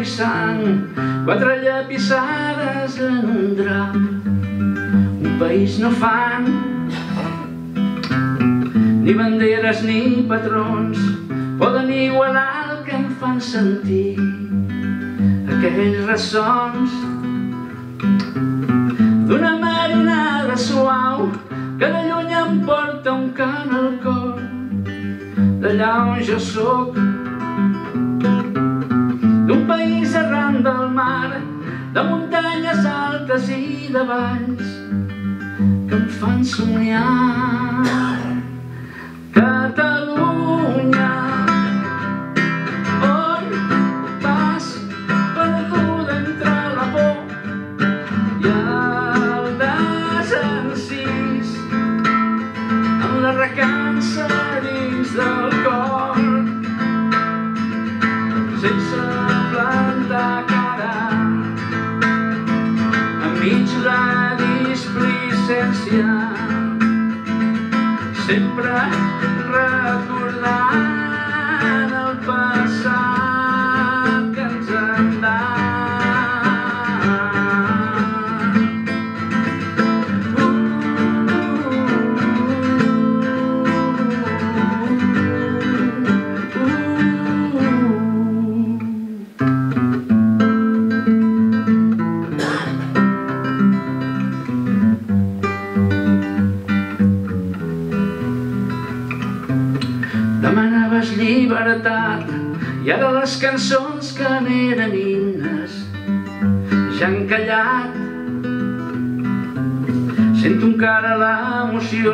i sang, quatre llapissades en un drap. Un país no fan. Ni banderes ni patrons poden igualar el que em fan sentir. Aquells ressons d'una marinada suau que de lluny em porta un cant al cor. D'allà on jo sóc país arran del mar de muntanyes altes i de valls que em fan somiar Catalunya. On vas perduda entre la por i el desencís amb la recança dins del cor sense sempre recordant i ara les cançons que n'eren himnes ja han callat. Sento encara l'emoció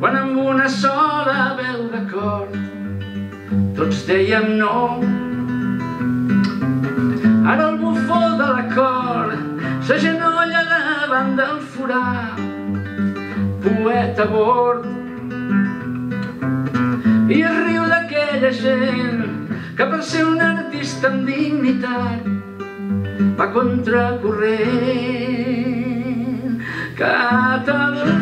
quan amb una sola veu de cor tots dèiem no. Ara el bufó de l'acord s'agenolla davant del forat, poeta bord i es riu d'aquella gent que per ser un artista amb dignitat va contracorrent. Catalunya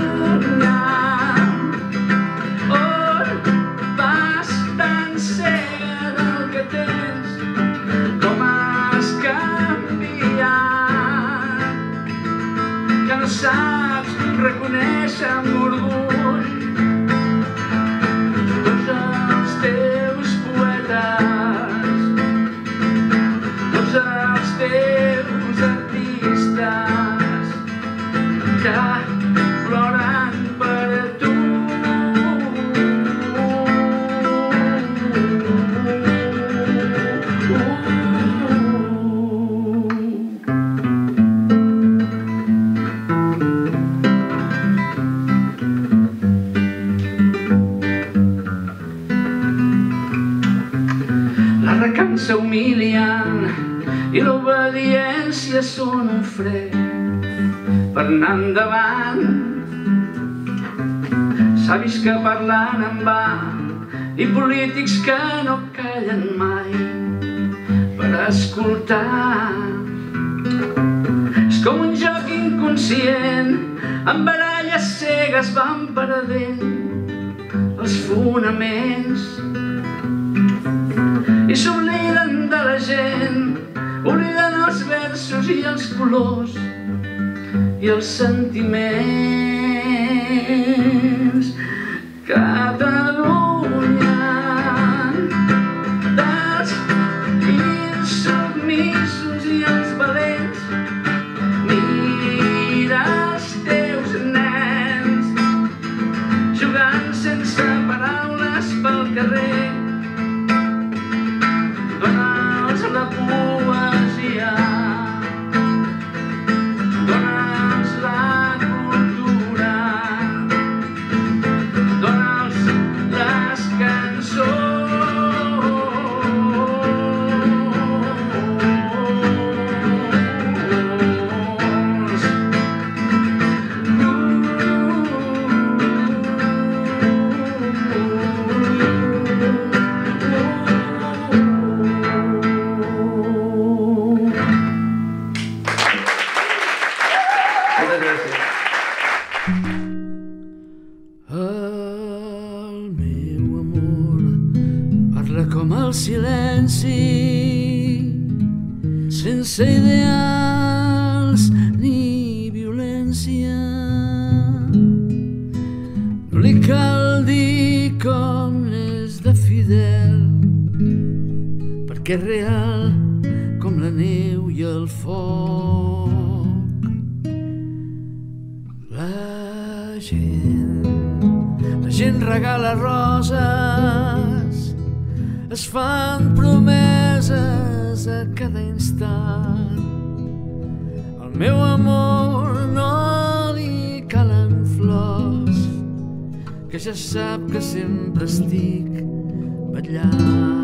i l'obediència són un fre per anar endavant. Savis que parlant en va i polítics que no callen mai per escoltar. És com un joc inconscient, amb baralles cegues van perdent els fonaments i s'obliden de la gent, i els colors i els sentiments. Catalunya gràcies. El meu amor parla com el silenci sense ideals ni violència. No li cal dir com és de fidel, perquè és real com la neu i el foc. La gent, la gent regala roses, es fan promeses a cada instant. El meu amor no li calen flors, que ja sap que sempre estic vetllant.